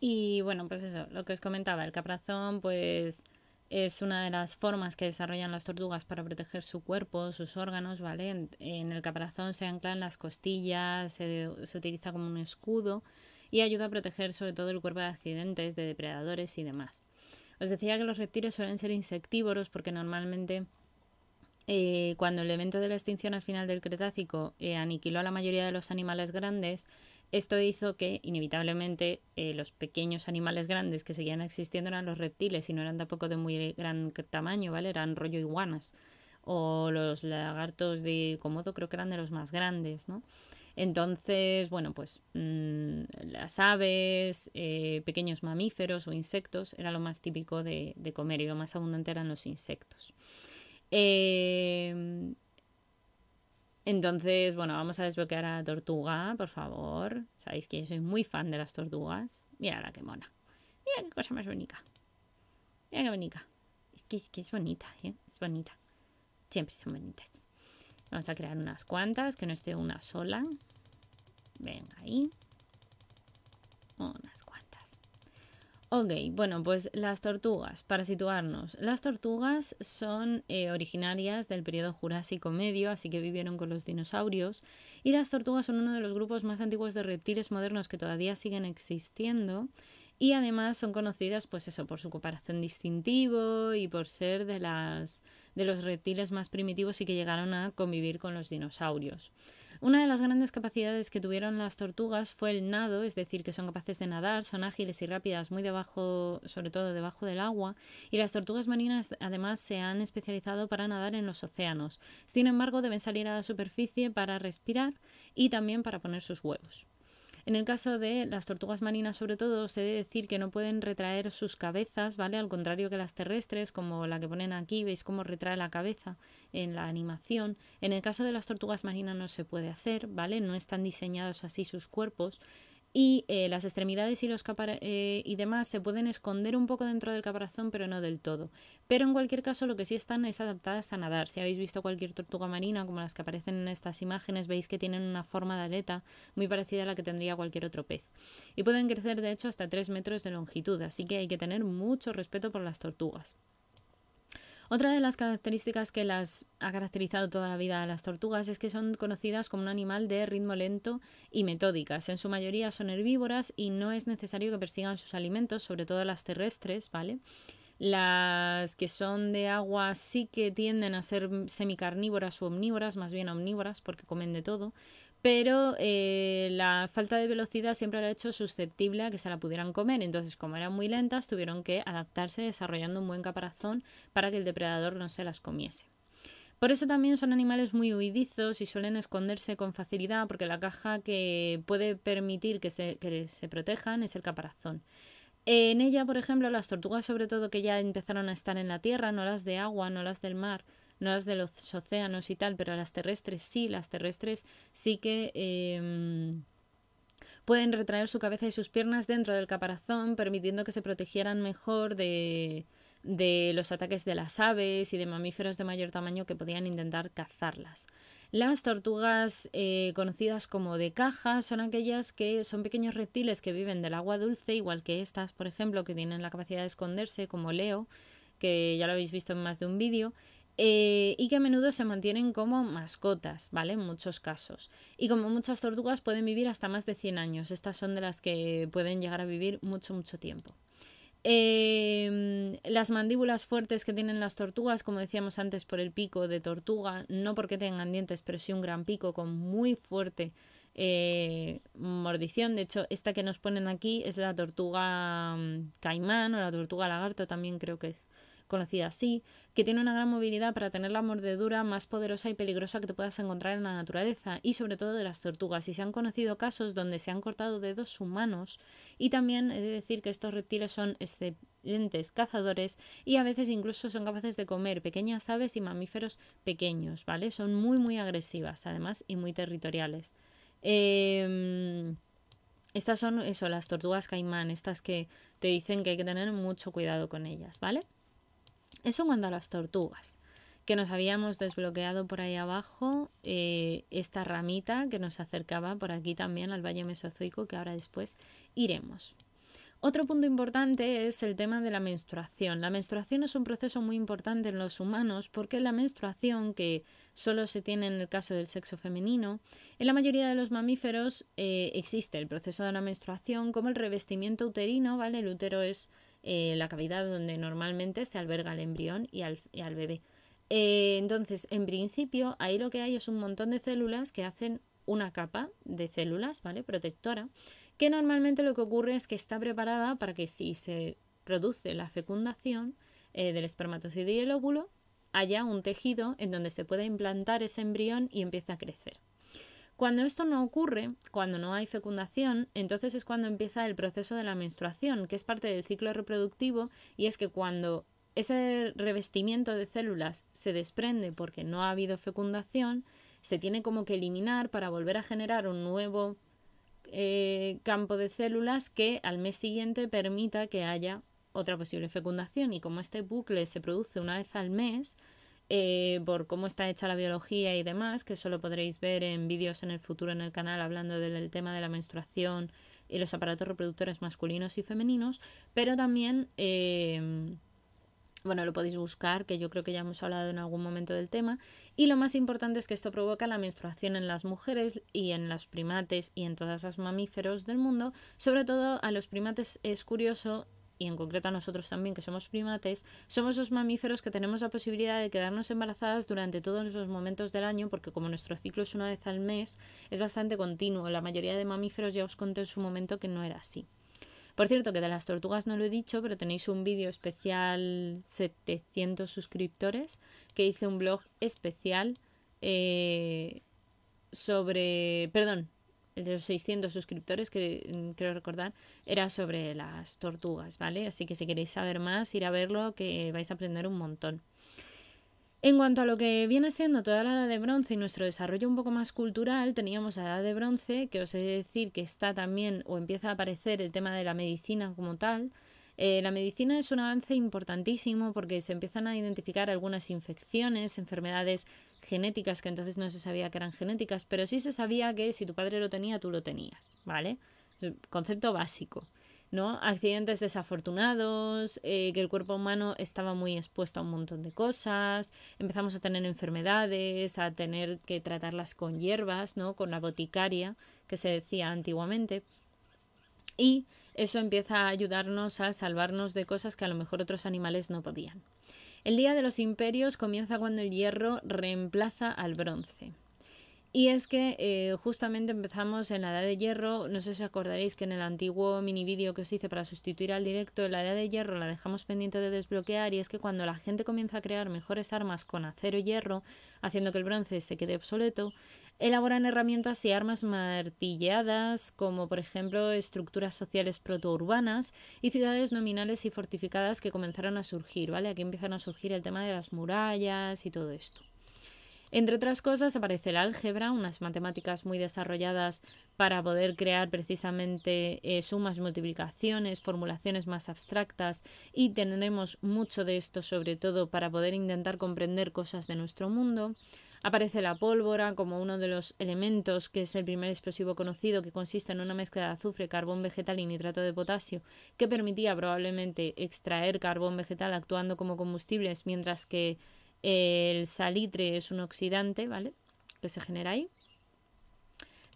Y bueno, pues eso, lo que os comentaba, el caprazón pues es una de las formas que desarrollan las tortugas para proteger su cuerpo, sus órganos, ¿vale? En, el caparazón se anclan las costillas, se, se, utiliza como un escudo y ayuda a proteger sobre todo el cuerpo de accidentes, de depredadores y demás. Os decía que los reptiles suelen ser insectívoros porque normalmente eh, cuando el evento de la extinción al final del Cretácico eh, aniquiló a la mayoría de los animales grandes, esto hizo que, inevitablemente, eh, los pequeños animales grandes que seguían existiendo eran los reptiles y no eran tampoco de muy gran tamaño, ¿vale? Eran rollo iguanas. O los lagartos de Komodo creo que eran de los más grandes, ¿no? Entonces, bueno, pues mm, las aves, pequeños mamíferos o insectos era lo más típico de, de comer y lo más abundante eran los insectos. Eh, entonces, bueno, vamos a desbloquear a la tortuga, por favor. Sabéis que yo soy muy fan de las tortugas. Mira la que mona. Mira qué cosa más bonita. Mira qué bonita. Es que, es bonita, ¿eh? Es bonita. Siempre son bonitas. Vamos a crear unas cuantas, que no esté una sola. Venga, ahí. Ok, bueno, pues las tortugas, para situarnos. Las tortugas son eh, originarias del periodo Jurásico Medio, así que vivieron con los dinosaurios, y las tortugas son uno de los grupos más antiguos de reptiles modernos que todavía siguen existiendo y además son conocidas pues eso por su comparación distintivo y por ser de las de los reptiles más primitivos y que llegaron a convivir con los dinosaurios. Una de las grandes capacidades que tuvieron las tortugas fue el nado, es decir, que son capaces de nadar, son ágiles y rápidas muy debajo, sobre todo debajo del agua, y las tortugas marinas además se han especializado para nadar en los océanos. Sin embargo, deben salir a la superficie para respirar y también para poner sus huevos. En el caso de las tortugas marinas, sobre todo, se debe decir que no pueden retraer sus cabezas, ¿vale? Al contrario que las terrestres, como la que ponen aquí, veis cómo retrae la cabeza en la animación. En el caso de las tortugas marinas no se puede hacer, ¿vale? No están diseñados así sus cuerpos y eh, las extremidades y, los eh, y demás se pueden esconder un poco dentro del caparazón, pero no del todo. Pero en cualquier caso, lo que sí están es adaptadas a nadar. Si habéis visto cualquier tortuga marina, como las que aparecen en estas imágenes, veis que tienen una forma de aleta muy parecida a la que tendría cualquier otro pez. Y pueden crecer, de hecho, hasta 3 metros de longitud, así que hay que tener mucho respeto por las tortugas. Otra de las características que las ha caracterizado toda la vida a las tortugas es que son conocidas como un animal de ritmo lento y metódicas. En su mayoría son herbívoras y no es necesario que persigan sus alimentos, sobre todo las terrestres, ¿vale? Las que son de agua sí que tienden a ser semicarnívoras o omnívoras, más bien omnívoras porque comen de todo, pero eh, la falta de velocidad siempre la ha hecho susceptible a que se la pudieran comer. Entonces, como eran muy lentas, tuvieron que adaptarse desarrollando un buen caparazón para que el depredador no se las comiese. Por eso también son animales muy huidizos y suelen esconderse con facilidad porque la caja que puede permitir que se, que se protejan es el caparazón. En ella, por ejemplo, las tortugas sobre todo que ya empezaron a estar en la tierra, no las de agua, no las del mar, no las de los océanos y tal, pero las terrestres sí, las terrestres sí que em, pueden retraer su cabeza y sus piernas dentro del caparazón, permitiendo que se protegieran mejor de, de los ataques de las aves y de mamíferos de mayor tamaño que podían intentar cazarlas. Las tortugas eh, conocidas como de caja son aquellas que son pequeños reptiles que viven del agua dulce, igual que estas, por ejemplo, que tienen la capacidad de esconderse, como Leo, que ya lo habéis visto en más de un vídeo, eh, y que a menudo se mantienen como mascotas, ¿vale? En muchos casos. Y como muchas tortugas pueden vivir hasta más de 100 años. Estas son de las que pueden llegar a vivir mucho, mucho tiempo. Em, las mandíbulas fuertes que tienen las tortugas, como decíamos antes, por el pico de tortuga, no porque tengan dientes, pero sí un gran pico con muy fuerte eh, mordición. De hecho, esta que nos ponen aquí es la tortuga mm, caimán o la tortuga lagarto, también creo que es conocida así, que tiene una gran movilidad para tener la mordedura más poderosa y peligrosa que te puedas encontrar en la naturaleza y sobre todo de las tortugas. Y se han conocido casos donde se han cortado dedos humanos y también he de decir que estos reptiles son excelentes cazadores y a veces incluso son capaces de comer pequeñas aves y mamíferos pequeños, ¿vale? Son muy muy agresivas además y muy territoriales. Em, estas son eso, las tortugas caimán, estas que te dicen que hay que tener mucho cuidado con ellas, ¿vale? Eso en a las tortugas, que nos habíamos desbloqueado por ahí abajo eh, esta ramita que nos acercaba por aquí también al Valle Mesozoico, que ahora después iremos. Otro punto importante es el tema de la menstruación. La menstruación es un proceso muy importante en los humanos porque la menstruación, que solo se tiene en el caso del sexo femenino, en la mayoría de los mamíferos eh, existe el proceso de la menstruación como el revestimiento uterino, ¿vale? El útero es eh, la cavidad donde normalmente se alberga el embrión y al, bebé. Eh, entonces, en principio, ahí lo que hay es un montón de células que hacen una capa de células, ¿vale? Protectora que normalmente lo que ocurre es que está preparada para que si se produce la fecundación eh, del espermatozoide y el óvulo, haya un tejido en donde se pueda implantar ese embrión y empiece a crecer. Cuando esto no ocurre, cuando no hay fecundación, entonces es cuando empieza el proceso de la menstruación, que es parte del ciclo reproductivo, y es que cuando ese revestimiento de células se desprende porque no ha habido fecundación, se tiene como que eliminar para volver a generar un nuevo eh, campo de células que al mes siguiente permita que haya otra posible fecundación. Y como este bucle se produce una vez al mes, eh, por cómo está hecha la biología y demás, que eso lo podréis ver en vídeos en el futuro en el canal hablando del tema de la menstruación y los aparatos reproductores masculinos y femeninos, pero también eh, bueno, lo podéis buscar, que yo creo que ya hemos hablado en algún momento del tema. Y lo más importante es que esto provoca la menstruación en las mujeres y en los primates y en todos los mamíferos del mundo. Sobre todo a los primates es curioso y en concreto a nosotros también, que somos primates, somos los mamíferos que tenemos la posibilidad de quedarnos embarazadas durante todos los momentos del año, porque como nuestro ciclo es una vez al mes, es bastante continuo. La mayoría de mamíferos ya os conté en su momento que no era así. Por cierto, que de las tortugas no lo he dicho, pero tenéis un vídeo especial 700 suscriptores que hice un blog especial eh, sobre, perdón, el de los 600 suscriptores, que mm, creo recordar, era sobre las tortugas, ¿vale? Así que si queréis saber más, ir a verlo, que vais a aprender un montón. En cuanto a lo que viene siendo toda la edad de bronce y nuestro desarrollo un poco más cultural, teníamos la edad de bronce, que os he de decir que está también o empieza a aparecer el tema de la medicina como tal. Eh, la medicina es un avance importantísimo porque se empiezan a identificar algunas infecciones, enfermedades genéticas que entonces no se sabía que eran genéticas, pero sí se sabía que si tu padre lo tenía, tú lo tenías, ¿vale? Concepto básico. ¿no? Accidentes desafortunados, eh, que el cuerpo humano estaba muy expuesto a un montón de cosas, empezamos a tener enfermedades, a tener que tratarlas con hierbas, ¿no? Con la boticaria, que se decía antiguamente. Y eso empieza a ayudarnos a salvarnos de cosas que a lo mejor otros animales no podían. El día de los imperios comienza cuando el hierro reemplaza al bronce. Y es que eh, justamente empezamos en la edad de hierro, no sé si acordaréis que en el antiguo mini vídeo que os hice para sustituir al directo, la edad de hierro la dejamos pendiente de desbloquear y es que cuando la gente comienza a crear mejores armas con acero y hierro, haciendo que el bronce se quede obsoleto, elaboran herramientas y armas martilleadas, como por ejemplo estructuras sociales protourbanas y ciudades nominales y fortificadas que comenzaron a surgir, ¿vale? Aquí empiezan a surgir el tema de las murallas y todo esto. Entre otras cosas aparece el álgebra, unas matemáticas muy desarrolladas para poder crear precisamente eh, sumas, multiplicaciones, formulaciones más abstractas y tenemos mucho de esto sobre todo para poder intentar comprender cosas de nuestro mundo. Aparece la pólvora como uno de los elementos que es el primer explosivo conocido que consiste en una mezcla de azufre, carbón vegetal y nitrato de potasio que permitía probablemente extraer carbón vegetal actuando como combustibles mientras que el salitre es un oxidante, ¿vale? Que se genera ahí.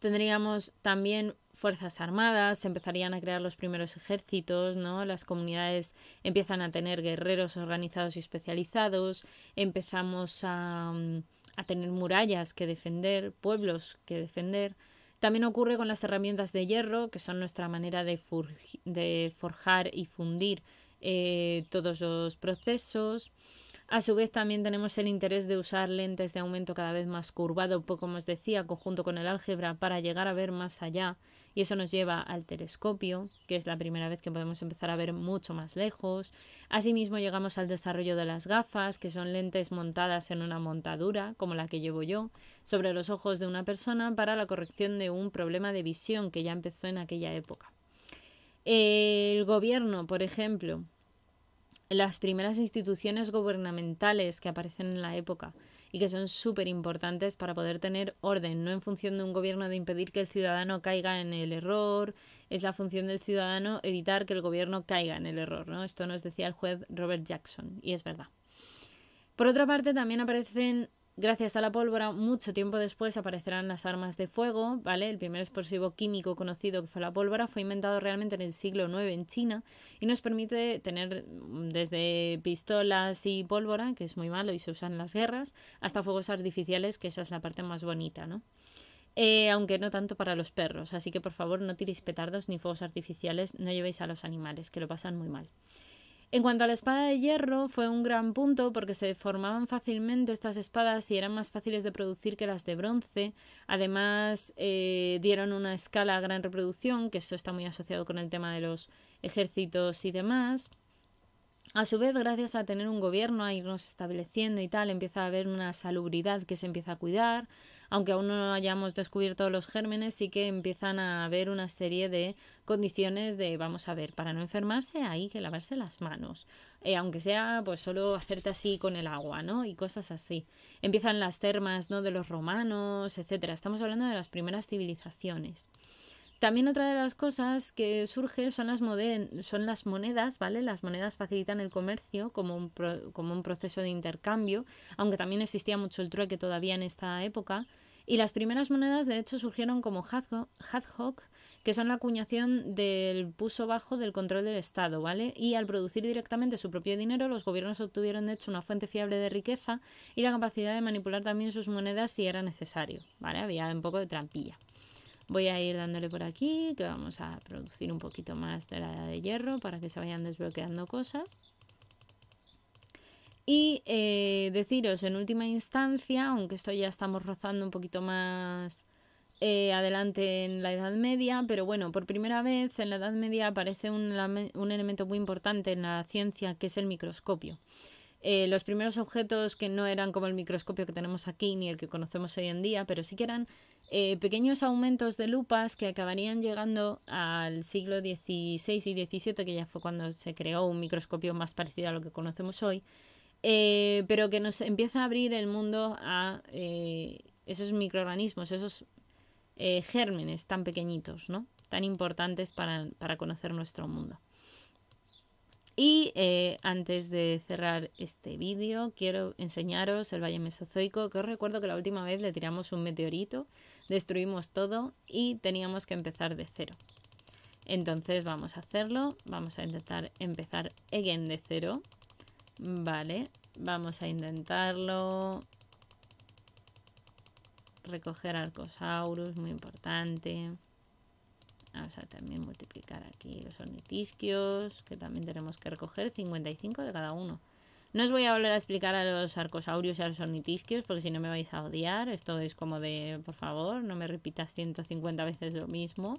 Tendríamos también fuerzas armadas, se empezarían a crear los primeros ejércitos, ¿no? Las comunidades empiezan a tener guerreros organizados y especializados, empezamos a, a tener murallas que defender, pueblos que defender. También ocurre con las herramientas de hierro, que son nuestra manera de, forjar y fundir eh, todos los procesos. A su vez también tenemos el interés de usar lentes de aumento cada vez más curvado, como os decía, conjunto con el álgebra, para llegar a ver más allá. Y eso nos lleva al telescopio, que es la primera vez que podemos empezar a ver mucho más lejos. Asimismo llegamos al desarrollo de las gafas, que son lentes montadas en una montadura, como la que llevo yo, sobre los ojos de una persona para la corrección de un problema de visión que ya empezó en aquella época. El gobierno, por ejemplo, las primeras instituciones gubernamentales que aparecen en la época y que son súper importantes para poder tener orden, no en función de un gobierno de impedir que el ciudadano caiga en el error, es la función del ciudadano evitar que el gobierno caiga en el error, ¿no? Esto nos decía el juez Robert Jackson y es verdad. Por otra parte, también aparecen Gracias a la pólvora, mucho tiempo después aparecerán las armas de fuego, ¿vale? El primer explosivo químico conocido que fue la pólvora fue inventado realmente en el siglo IX en China y nos permite tener desde pistolas y pólvora, que es muy malo y se usan en las guerras, hasta fuegos artificiales, que esa es la parte más bonita, ¿no? Eh, aunque no tanto para los perros, así que por favor no tiréis petardos ni fuegos artificiales, no llevéis a los animales, que lo pasan muy mal. En cuanto a la espada de hierro, fue un gran punto porque se deformaban fácilmente estas espadas y eran más fáciles de producir que las de bronce. Además, eh, dieron una escala a gran reproducción, que eso está muy asociado con el tema de los ejércitos y demás. A su vez, gracias a tener un gobierno, a irnos estableciendo y tal, empieza a haber una salubridad que se empieza a cuidar. Aunque aún no hayamos descubierto los gérmenes, sí que empiezan a haber una serie de condiciones de, vamos a ver, para no enfermarse hay que lavarse las manos. Eh, aunque sea, pues solo hacerte así con el agua, ¿no? Y cosas así. Empiezan las termas, ¿no? De los romanos, etcétera. Estamos hablando de las primeras civilizaciones. También otra de las cosas que surge son las, son las monedas, ¿vale? Las monedas facilitan el comercio como un, como un proceso de intercambio, aunque también existía mucho el trueque todavía en esta época. Y las primeras monedas, de hecho, surgieron como hadhock, que son la acuñación del puso bajo del control del Estado, ¿vale? Y al producir directamente su propio dinero, los gobiernos obtuvieron, de hecho, una fuente fiable de riqueza y la capacidad de manipular también sus monedas si era necesario, ¿vale? Había un poco de trampilla. Voy a ir dándole por aquí, que vamos a producir un poquito más de la de hierro para que se vayan desbloqueando cosas. Y eh, deciros en última instancia, aunque esto ya estamos rozando un poquito más eh, adelante en la Edad Media, pero bueno, por primera vez en la Edad Media aparece un, un elemento muy importante en la ciencia que es el microscopio. Eh, los primeros objetos que no eran como el microscopio que tenemos aquí ni el que conocemos hoy en día, pero sí que eran eh, pequeños aumentos de lupas que acabarían llegando al siglo XVI y XVII, que ya fue cuando se creó un microscopio más parecido a lo que conocemos hoy, eh, pero que nos empieza a abrir el mundo a eh, esos microorganismos, esos gérmenes tan pequeñitos, ¿no? tan importantes para, para conocer nuestro mundo. Y eh, antes de cerrar este vídeo, quiero enseñaros el Valle Mesozoico, que os recuerdo que la última vez le tiramos un meteorito, destruimos todo y teníamos que empezar de cero. Entonces vamos a hacerlo, vamos a intentar empezar again de cero. Vale, vamos a intentarlo. Recoger Arcosaurus, muy importante. Vamos a también multiplicar aquí los ornitisquios, que también tenemos que recoger 55 de cada uno. No os voy a volver a explicar a los arcosaurios y a los ornitisquios, porque si no me vais a odiar. Esto es como de, por favor, no me repitas 150 veces lo mismo.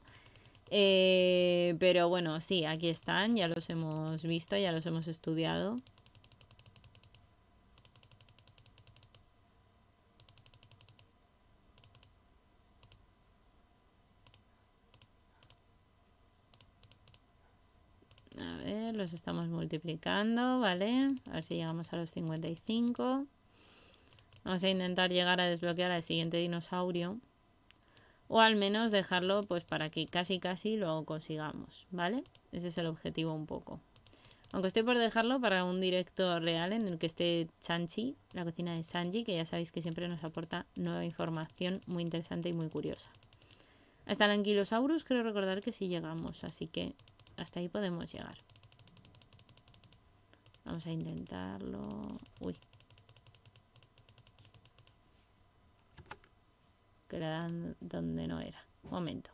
Eh, pero bueno, sí, aquí están, ya los hemos visto, ya los hemos estudiado. Los estamos multiplicando, ¿vale? A ver si llegamos a los 55. Vamos a intentar llegar a desbloquear al siguiente dinosaurio. O al menos dejarlo pues para que casi casi lo consigamos, ¿vale? Ese es el objetivo un poco. Aunque estoy por dejarlo para un directo real en el que esté Chanchi, la cocina de Sanji, que ya sabéis que siempre nos aporta nueva información muy interesante y muy curiosa. Hasta el Anquilosaurus creo recordar que sí llegamos, así que hasta ahí podemos llegar. Vamos a intentarlo. Uy. Que era donde no era. Momento.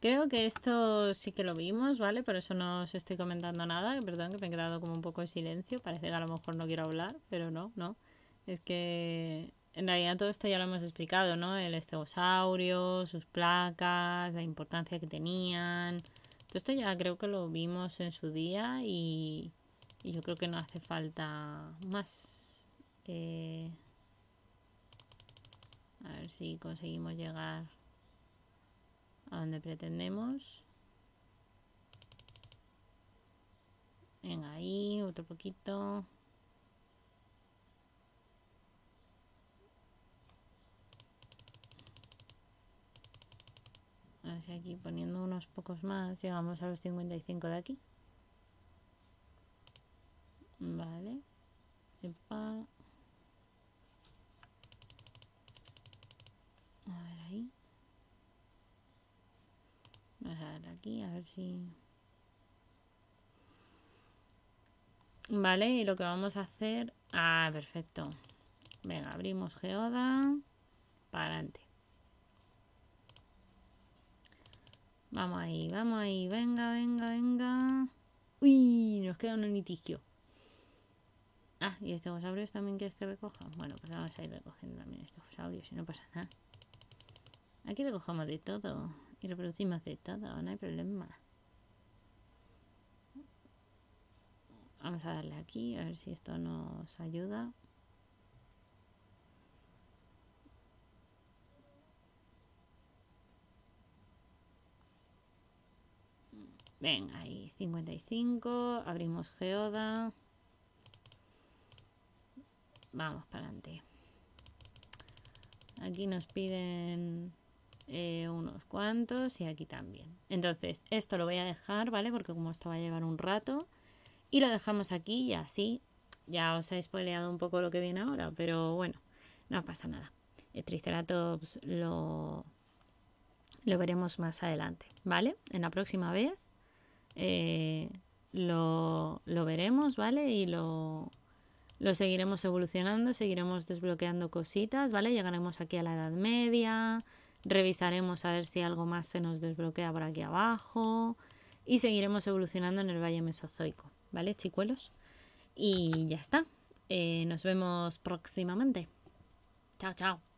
Creo que esto sí que lo vimos, ¿vale? Por eso no os estoy comentando nada. Perdón, que me he quedado como un poco de silencio. Parece que a lo mejor no quiero hablar, pero no, no. Es que en realidad todo esto ya lo hemos explicado, ¿no? El estegosaurio, sus placas, la importancia que tenían. Todo esto ya creo que lo vimos en su día y, y yo creo que no hace falta más. Eh, a ver si conseguimos llegar a donde pretendemos. Venga, ahí, otro poquito. A ver si aquí poniendo unos pocos más llegamos a los 55 de aquí. Vale. Epa. A ver ahí. Vamos a ver a ver si... Vale, y lo que vamos a hacer... Ah, perfecto. Venga, abrimos geoda. Para adelante. Vamos ahí, vamos ahí. Venga, venga, venga. Uy, nos queda un litigio. Ah, ¿y este dinosaurios también quieres que recoja? Bueno, pues vamos a ir recogiendo también estos dinosaurios, si no pasa nada. Aquí recogemos de todo y reproducimos de todo, no hay problema. Vamos a darle aquí, a ver si esto nos ayuda. Venga, ahí 55, abrimos geoda. Vamos para adelante. Aquí nos piden eh, unos cuantos y aquí también. Entonces, esto lo voy a dejar, ¿vale? Porque como esto va a llevar un rato. Y lo dejamos aquí y así ya os he spoileado un poco lo que viene ahora, pero bueno, no pasa nada. El Triceratops lo, lo veremos más adelante, ¿vale? En la próxima vez eh, lo, lo, veremos, ¿vale? Y lo, lo seguiremos evolucionando, seguiremos desbloqueando cositas, ¿vale? Llegaremos aquí a la Edad Media, Revisaremos a ver si algo más se nos desbloquea por aquí abajo y seguiremos evolucionando en el Valle Mesozoico, ¿vale, chicuelos? Y ya está. Eh, nos vemos próximamente. Chao, chao.